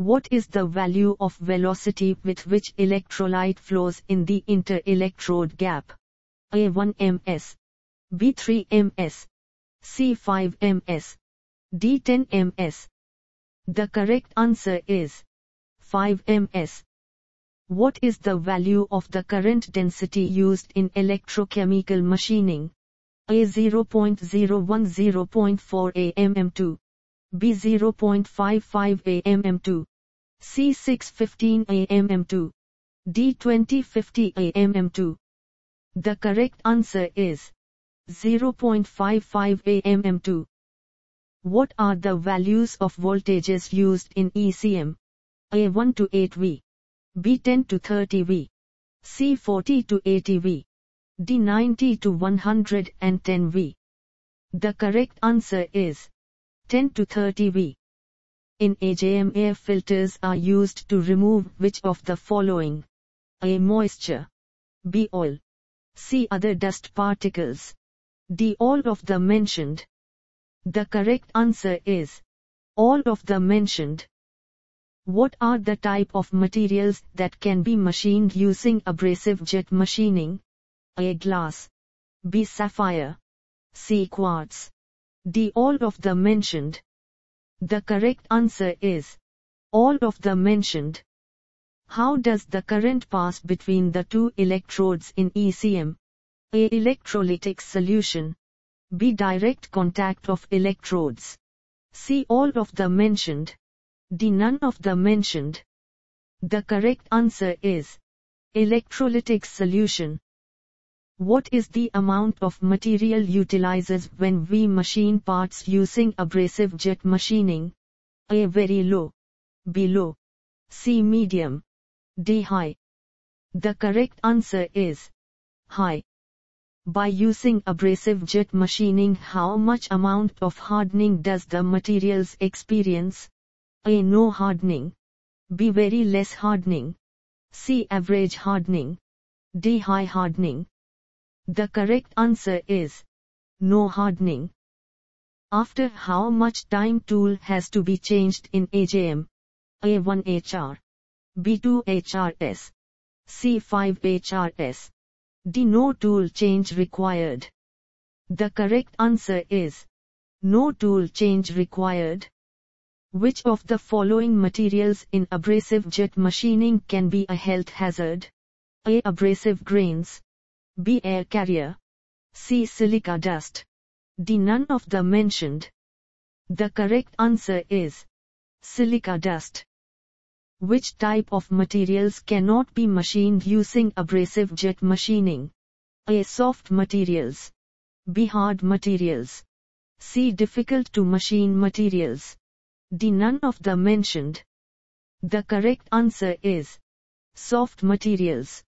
What is the value of velocity with which electrolyte flows in the inter-electrode gap? A1 ms, B3 ms, C5 ms, D10 ms. The correct answer is 5 ms. What is the value of the current density used in electrochemical machining? A 0.010.4 amm2, B 0.55 amm2, C 615 amm2, D 2050 amm2. The correct answer is 0.55 amm2. What are the values of voltages used in ECM? A1 to 8V, B10 to 30V, C40 to 80V, D90 to 110V. The correct answer is 10 to 30V. In AJM air filters are used to remove which of the following? A. Moisture. B. Oil. C. Other dust particles. D. All of the mentioned. The correct answer is all of the mentioned. What are the type of materials that can be machined using abrasive jet machining? A. Glass. B. Sapphire. C. Quartz. D. All of the mentioned. The correct answer is all of the mentioned. How does the current pass between the two electrodes in ECM? A. Electrolytic solution. B. Direct contact of electrodes. C. All of the mentioned. D. None of the mentioned. The correct answer is electrolytic solution. What is the amount of material utilizes when we machine parts using abrasive jet machining? A. Very low. B. Low. C. Medium. D. High. The correct answer is high. By using abrasive jet machining how much amount of hardening does the materials experience? A. No hardening. B. Very less hardening. C. Average hardening. D. High hardening. The correct answer is no hardening. After how much time tool has to be changed in AJM? A1HR, B2HRS, C5HRS. D no tool change required. The correct answer is no tool change required. Which of the following materials in abrasive jet machining can be a health hazard? A. Abrasive grains. B. Air carrier. C. Silica dust. D. None of the mentioned. The correct answer is silica dust. Which type of materials cannot be machined using abrasive jet machining? A. Soft materials. B. Hard materials. C. Difficult to machine materials. D. None of the mentioned. The correct answer is soft materials.